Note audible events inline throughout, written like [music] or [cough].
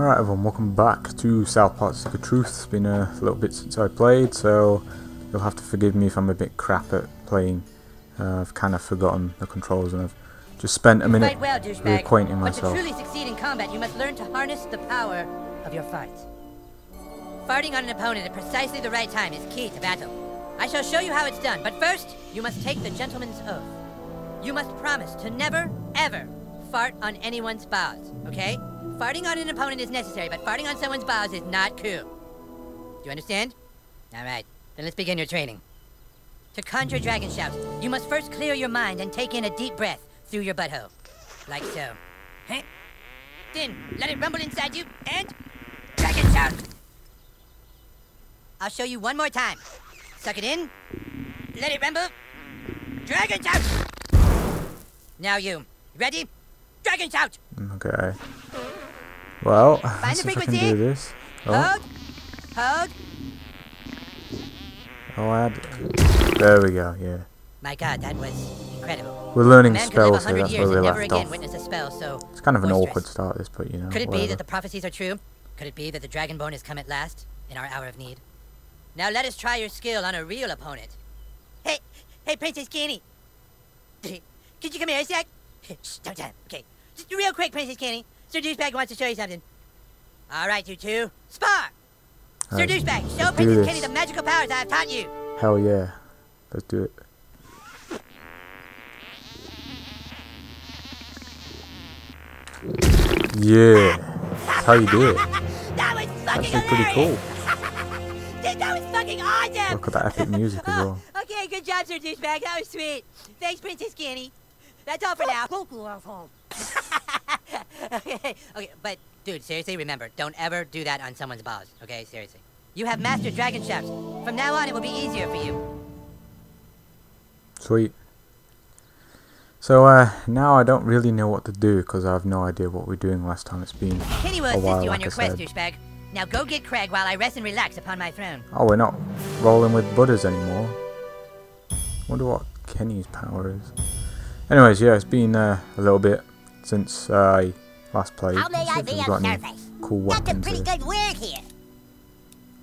Alright everyone, welcome back to South Park Stick of Truth. It's been a little bit since I played, so you'll have to forgive me if I'm a bit crap at playing. Uh, I've kind of forgotten the controls and I've just spent a minute Fight well, reacquainting But to myself. truly succeed in combat, you must learn to harness the power of your farts. Farting on an opponent at precisely the right time is key to battle. I shall show you how it's done, but first, you must take the gentleman's oath. You must promise to never, ever fart on anyone's balls, okay? Farting on an opponent is necessary, but farting on someone's balls is not cool. Do you understand? All right, then let's begin your training. To conjure dragon shouts, you must first clear your mind and take in a deep breath through your butthole. Like so. Then let it rumble inside you and dragon shout. I'll show you one more time. Suck it in. Let it rumble. Dragon shout. Now you. Ready? Dragon shout. Okay. Well, Find let's the see if I can do this. Oh, Hold. Hold. oh, I. There we go, yeah. My god, that was incredible. We're learning Man could live a spells, so that's where we left off. a spell, so It's kind of an boisterous. awkward start, this, but you know, Could it be that the prophecies are true? Could it be that the Dragonborn has come at last, in our hour of need? Now let us try your skill on a real opponent. Hey, hey, Princess Kenny. [laughs] Could you come here a sec? [laughs] Shh, don't tell him. Okay. Just real quick, Princess Kenny. Sir Douchebag wants to show you something. All right, you two. Spar! Sir Alright, Douchebag, show let's Princess this. Kenny the magical powers I have taught you. Hell yeah. Let's do it. Yeah. That's how you do it. [laughs] That was fucking Actually pretty cool. Dude, [laughs] that was fucking awesome! Look at that epic music as well. [laughs] Okay, good job, Sir Douchebag. That was sweet. Thanks, Princess Kenny. That's all for now. [laughs] okay, okay, but dude, seriously, remember, don't ever do that on someone's balls. Okay, seriously. You have mastered dragon shouts. From now on, it will be easier for you. Sweet. So uh, now I don't really know what to do because I have no idea what we're doing last time. It's been Kenny will a assist while, you on like your quest, douchebag. Now go get Craig while I rest and relax upon my throne. Oh, we're not rolling with butters anymore. Wonder what Kenny's power is. Anyways, yeah, it's been uh, a little bit since uh, I last played. How may I be of service? Cool That's a pretty good word here.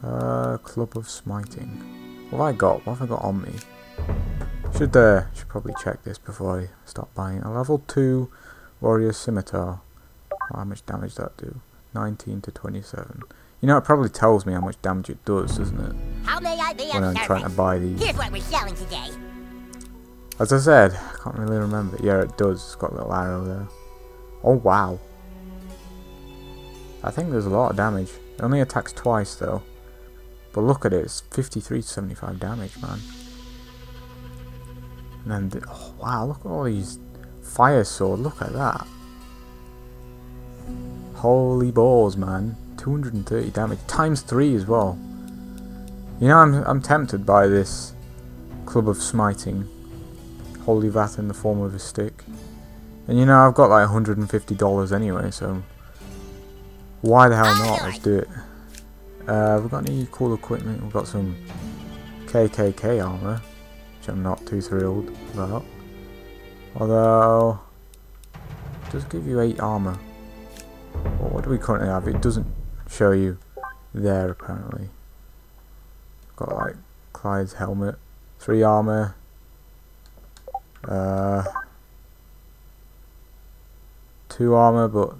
Uh, Club of Smiting. What have I got? What have I got on me? Should uh, should probably check this before I start buying. A level two warrior scimitar. How much damage that do? 19 to 27. You know, it probably tells me how much damage it does, doesn't it? How may I be When of I'm trying to service? buy these. Here's what we're selling today. As I said, I can't really remember. Yeah, it does. It's got a little arrow there. Oh wow. I think there's a lot of damage. It only attacks twice though. But look at it, it's 53 to 75 damage, man. And then, the, oh wow, look at all these fire sword. Look at that. Holy balls, man. 230 damage. Times 3 as well. You know, I'm, I'm tempted by this Club of Smiting. Holy Vat in the form of a stick. And you know, I've got like $150 anyway, so why the hell not? Let's do it. Uh, we've got any cool equipment. We've got some KKK armor, which I'm not too thrilled about. Although, it does give you 8 armor. Well, what do we currently have? It doesn't show you there apparently. Got like Clyde's helmet, 3 armor, uh, two armor, but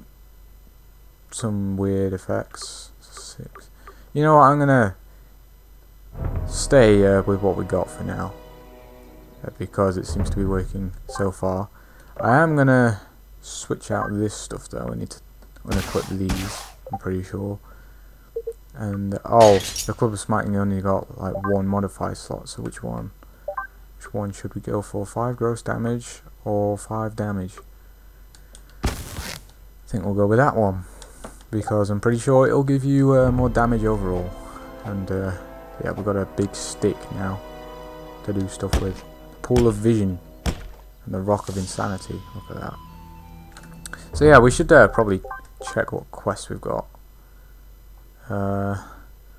some weird effects. Six. You know what? I'm gonna stay uh, with what we got for now uh, because it seems to be working so far. I am gonna switch out this stuff though. I need to. I'm gonna equip these. I'm pretty sure. And oh, the club of smiting only got like one modify slot. So which one? Which one should we go for? 5 gross damage or 5 damage? I think we'll go with that one. Because I'm pretty sure it'll give you uh, more damage overall. And uh, yeah, we've got a big stick now to do stuff with. Pool of Vision and the Rock of Insanity. Look at that. So yeah, we should uh, probably check what quests we've got. Uh,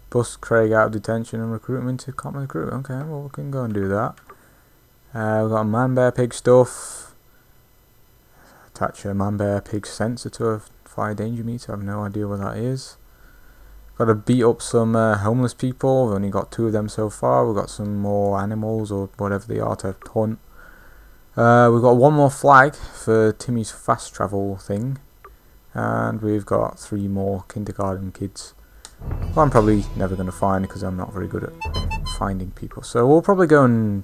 bust Craig out of detention and recruit him into common crew. Okay, well we can go and do that. Uh, we've got man bear pig stuff. Attach a man bear pig sensor to a Fire danger meter. I have no idea what that is. Got to beat up some uh, homeless people. We've only got two of them so far. We've got some more animals or whatever they are to hunt. Uh, we've got one more flag for Timmy's fast travel thing. And we've got three more kindergarten kids. Well, I'm probably never going to find because I'm not very good at finding people. So we'll probably go and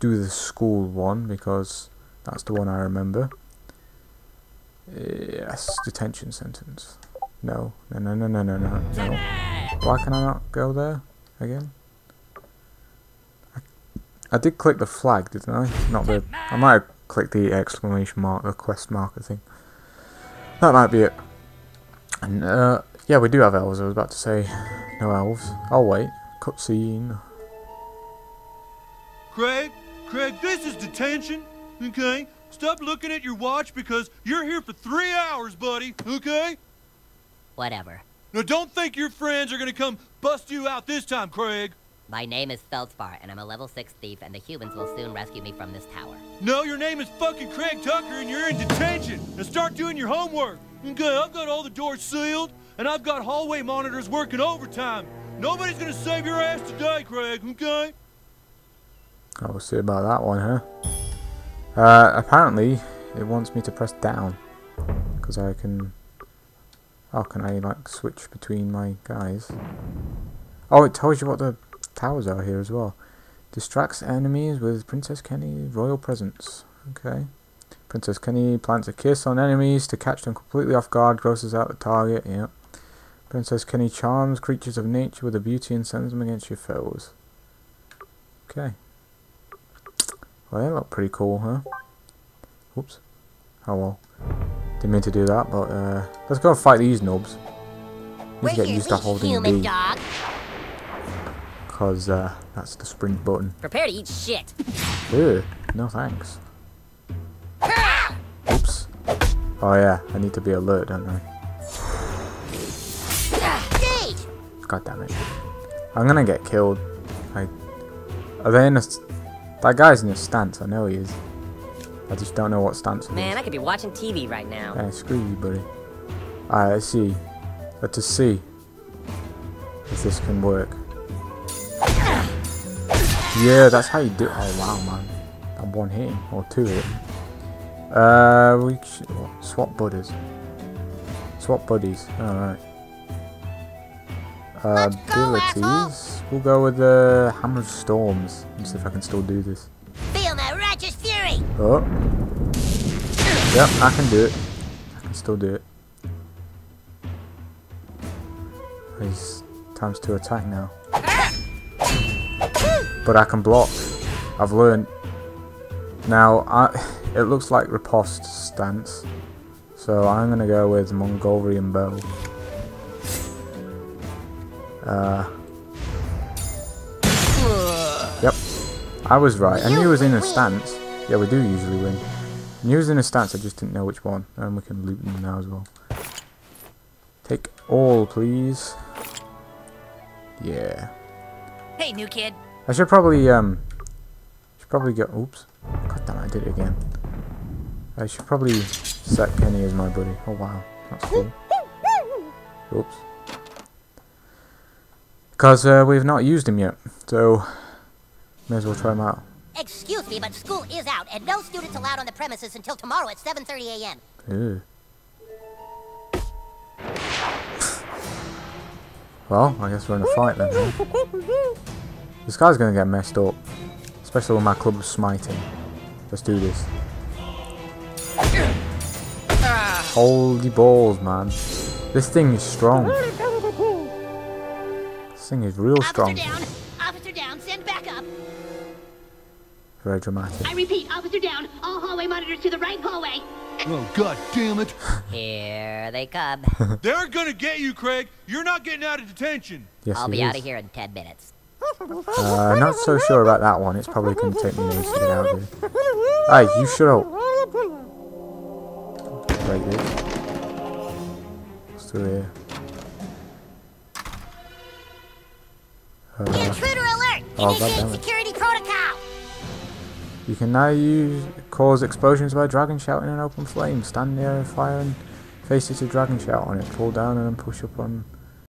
do the school one because that's the one I remember. Yes, detention sentence. No, no, no, no, no, no, no. no. Why can I not go there again? I, I did click the flag, didn't I? Not the. I might have clicked the exclamation mark, the quest marker thing. That might be it. And uh, yeah, we do have elves. I was about to say no elves. I'll wait. Cutscene. Craig, Craig, this is detention, okay? Stop looking at your watch because you're here for three hours, buddy, okay? Whatever. Now don't think your friends are gonna come bust you out this time, Craig. My name is Feldspar, and I'm a level 6 thief, and the humans will soon rescue me from this tower. No, your name is fucking Craig Tucker and you're in detention. Now start doing your homework. Okay, I've got all the doors sealed, and I've got hallway monitors working overtime. Nobody's gonna save your ass today, Craig, okay? I'll see about that one, huh? Uh, apparently, it wants me to press down. Because I can... Oh, can I, like, switch between my guys? Oh, it tells you what the towers are here as well. Distracts enemies with Princess Kenny royal presence. Okay. Princess Kenny plants a kiss on enemies to catch them completely off guard, grosses out the target, yep. Princess Kenny charms creatures of nature with her beauty and sends them against your foes. Okay. Well, that looked pretty cool, huh? Oops. Oh well. Didn't mean to do that, but uh, let's go and fight these nubs. To get used to holding B, dog. because uh, that's the sprint button. Prepare to eat shit. Ew, no thanks. Oops. Oh yeah, I need to be alert, don't I? God damn it. I'm gonna get killed. I... Are they in a... That guy's in a stance, I know he is. I just don't know what stance Man, is. I could be watching TV right now. Yeah, screw you, buddy. Alright, let's see. Let's just see if this can work. Yeah, that's how you do it. Oh, wow, man. I'm one hitting, or two hit. Uh, we swap buddies. Swap buddies, alright. Uh, Let's go, abilities. We'll go with the Hammer of Storms. and see if I can still do this. Feel my righteous fury! Oh. Yep, I can do it. I can still do it. It's times to attack now. But I can block. I've learned. Now, I, it looks like riposte stance. So I'm going to go with Mongolian bow. Uh, yep. I was right. I knew he was in a stance. Yeah, we do usually win. I knew he was in a stance, I just didn't know which one. And we can loot them now as well. Take all, please. Yeah. Hey, new kid. I should probably, um... Should probably get... Oops. God damn it, I did it again. I should probably set Kenny as my buddy. Oh, wow. That's cool. Oops. Because uh, we've not used him yet. So, may as well try him out. Excuse me, but school is out, and no students allowed on the premises until tomorrow at 7.30 a.m. Ew. Well, I guess we're in a fight then. huh? This guy's gonna get messed up. Especially with my club of smiting. Let's do this. Holy balls, man. This thing is strong. This thing is real strong. down! Officer down! Send backup! Very dramatic. I repeat, officer down! All hallway monitors to the right hallway! Oh, god damn it. [laughs] Here they come. [laughs] They're gonna get you, Craig. You're not getting out of detention. Yes, I'll be is. out of here in 10 minutes. Uh, not so sure about that one. It's probably going to take me minutes to get out of here. Hey, you shut up. Break this. What's through here? Uh, Intruder alert! Oh, Initiate security protocol! you can now use cause explosions by dragon, shouting, and open flame. Stand near a fire and Face it to dragon shout on it. Pull down and then push up on